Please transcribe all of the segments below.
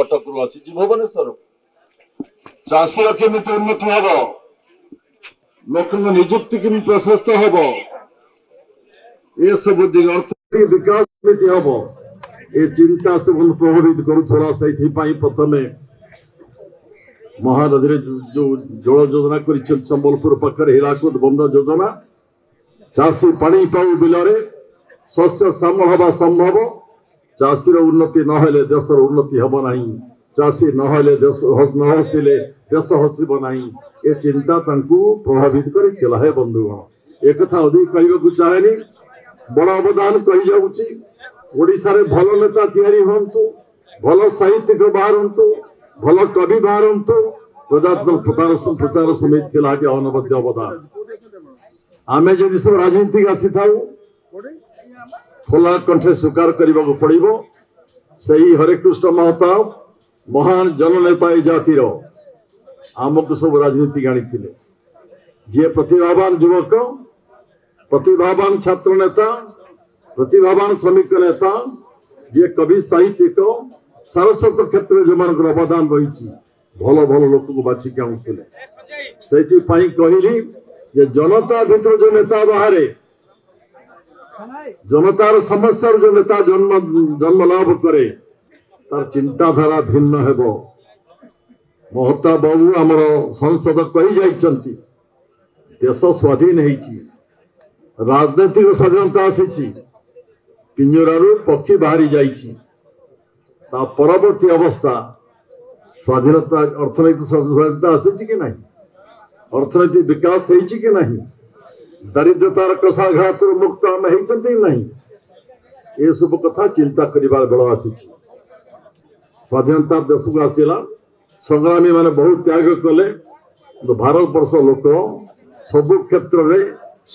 কতকু রাশি জি ভুবনেস্বর চাসিকে উন্নতি হবো লোকন নিযুক্তিকে প্রশস্ত হবো এসব দিক অর্থে বিকাশ মিতি হবো এই চিন্তাসবন প্রভাবিত করু তোরাসাই পই প্রথমে মহানদীর যে জল যोजना করেছিলেন সমলপুর পক্ষের এলাকাতে বন্ধা যोजना চাসি পানি পাউ বিলারে সস্য সম হবে সম্ভব চাষির উন্নতি না হলে দেশের উন্নতি হব নাই চাষি ନ ହେଲେ ନ ହସିଲେ ଦେଶ ହସିବ ନାହିଁ ଏ ଚିନ୍ତା ତାଙ୍କୁ ପ୍ରଭାବିତ କରିଥିଲା ହେ ବନ୍ଧୁଗଣ ଏକଥା ଅଧିକ କହିବାକୁ ଚାହେଁନି ବଡ ଅବଦାନ କହିଯାଉଛି ଓଡ଼ିଶାରେ ଭଲ ନେତା ତିଆରି ହୁଅନ୍ତୁ ଭଲ ସାହିତ୍ୟିକ ବାହାରନ୍ତୁ ଭଲ କବି ବାହାରନ୍ତୁ ପ୍ରଜାତନ୍ତ୍ର ପ୍ରଚାର ପ୍ରଚାର ସମିତି ଥିଲା ଆଜି ଅନବଦ୍ୟ ଅବଦାନ ଆମେ ଯଦି ସବୁ ରାଜନୀତିକି ଆସିଥାଉ ଖୋଲା କଣ୍ଠେ ସ୍ୱୀକାର କରିବାକୁ ପଡ଼ିବ ସେହି ହରେକୃଷ୍ଣ ମହତାବ ମହାନ ଜନନେତା ଏ ଜାତିର ଆମକୁ ସବୁ ରାଜନୀତି ଆଣିଥିଲେ ଯିଏ ପ୍ରତିଭାବାନ ଯୁବକ ପ୍ରତିଭାବାନ ଛାତ୍ର ନେତା ପ୍ରତିଭାବାନ ଶ୍ରମିକ ନେତା ଯିଏ କବି ସାହିତ୍ୟିକ ସାରସ୍ୱତ କ୍ଷେତ୍ରରେ ଯେଉଁମାନଙ୍କର ଅବଦାନ ରହିଛି ଭଲ ଭଲ ଲୋକଙ୍କୁ ବାଛିକି ଆଣୁଥିଲେ ସେଇଥିପାଇଁ କହିଲି ଯେ ଜନତା ଭିତରେ ଯେଉଁ ନେତା ବାହାରେ জনতার সমস্যার জন্য তা জন্ম জন্ম লাভ করে তার চিন্তাধারা ভিন্ন হব মহতা বাবু আমার সংসদ কই যাই দেশ স্বাধীন হয়েছি রাজনৈতিক স্বাধীনতা আসিছি পিঞ্জরার পক্ষী বাহারি যাইছি তা পরবর্তী অবস্থা স্বাধীনতা অর্থনৈতিক স্বাধীনতা আসিছি কি না অর্থনৈতিক বিকাশ হয়েছি কি না दरिद्रतार कषाघात मुक्त आम ना ये सब कथा चिंता कर बल आसी देश को आसला संग्रामी मैंने बहुत त्याग कले तो भारत बर्ष लोक सबु क्षेत्र में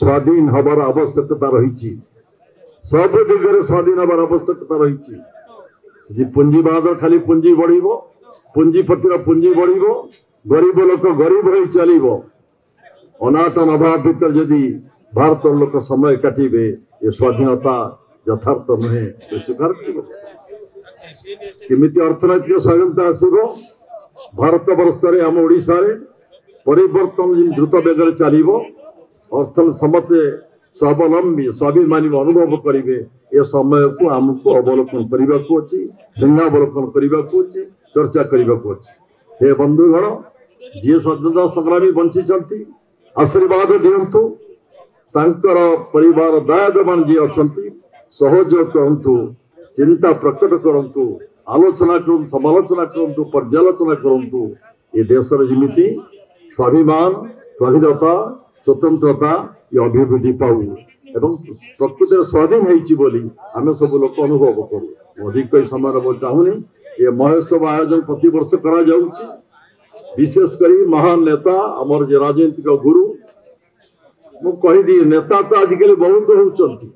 स्वाधीन हबार आवश्यकता रही सब दिग्वे स्वाधीन हबार आवश्यकता रही पुंजीवाद खाली पुंजी बढ़ पुंजीपतिर पुंजी बढ़ गरीब लोक गरीब हो चलो ওনাটো মানবাধিকার যদি ভারতৰ লোক সময় কাটিবে এ স্বাধীনতা যথাৰ্থ নহয় সৃষ্টি কৰিব। কিমিত অর্থনৈতিক স্বাগন্ত আসিবো ভারতৰ বৰ্ষত আমি ওড়িশাৰে পৰিৱৰ্তন যি দ্ৰুত বেগেৰে চলিবো অর্থনৈতিক সমতে স্বাবলম্বী স্বাবিমানিৰ অনুভৱ কৰিবে এই সময়ক আমাক অৱলোকন কৰিবাকু আছে সংজ্ঞা অৱলোকন কৰিবাকু আছে চৰচা কৰিবাকু আছে হে বন্ধুগণ যি স্বাধীনতা সংগ্ৰামী বஞ்சி চলতি ଆଶୀର୍ବାଦ ଦିଅନ୍ତୁ ତାଙ୍କର ପରିବାର ଦାୟଦବାନ ଯିଏ ଅଛନ୍ତି ସହଯୋଗ କରନ୍ତୁ ଚିନ୍ତା ପ୍ରକଟ କରନ୍ତୁ ଆଲୋଚନା କରନ୍ତୁ ସମାଲୋଚନା କରନ୍ତୁ ପର୍ଯ୍ୟାଲୋଚନା କରନ୍ତୁ ଏ ଦେଶର ଯେମିତି ସ୍ୱାଭିମାନ ସ୍ୱାଧୀନତା ସ୍ୱତନ୍ତ୍ରତା ଏ ଅଭିବୃଦ୍ଧି ପାଉ ଏବଂ ପ୍ରକୃତିର ସ୍ୱାଧୀନ ହେଇଛି ବୋଲି ଆମେ ସବୁ ଲୋକ ଅନୁଭବ କରୁ ଅଧିକ ସମୟ ଚାହୁଁନି ଏ ମହୋତ୍ସବ ଆୟୋଜନ ପ୍ରତିବର୍ଷ କରାଯାଉଛି विशेष करी महान नेता आमर जे राजनीतिक गुरु ମୁଁ କହିଦିଏ ନେତା ତ ଆଜିକାଲି ବହୁତ ହେଉଛନ୍ତି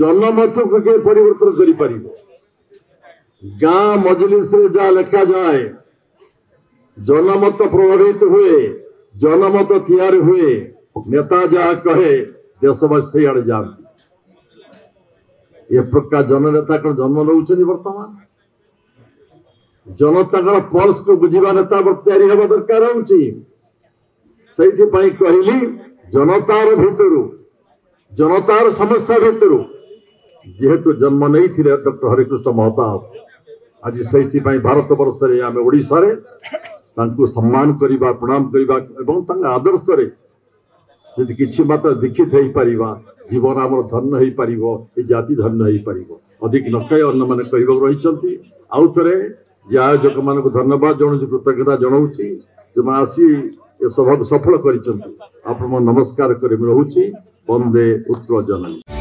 ଜନମତକୁ କିଏ ପରିବର୍ତ୍ତନ କରିପାରିବ ଗାଁ ମଜଲିସରେ ଯାହା ଲେଖାଯାଏ ଜନମତ ପ୍ରଭାବିତ ହୁଏ ଜନମତ ତିଆରି ହୁଏ ନେତା ଯାହା କହେ ଦେଶବାସୀ ସେଇଆଡ଼େ ଯାଆନ୍ତି ଏ ପ୍ରକାର ଜନନେତା କ'ଣ ଜନ୍ମ ନେଉଛନ୍ତି ବର୍ତ୍ତମାନ जनता पल्स को बुझा नेता दरकार कहली जनतार भर जनतार समस्या भितर जेहेतु जन्म नहीं थे डर हरिकृष्ण महताब आज से भारत बर्षारे सम्मान करवा प्रणाम करने आदर्श कि दीक्षित हो पार जीवन आम धन्य हो पार ये जाति धन्य हो पार अदिक नक अन्न मैंने कह रही आउ थे ଯେ ଆୟୋଜକ ମାନଙ୍କୁ ଧନ୍ୟବାଦ ଜଣାଉଛି କୃତଜ୍ଞତା ଜଣାଉଛି ଯେଉଁମାନେ ଆସି ଏ ସଭାକୁ ସଫଳ କରିଛନ୍ତି ଆପଣଙ୍କୁ ନମସ୍କାର କରି ରହୁଛି ବନ୍ଦେ ଉତ୍କଳ ଜନନୀ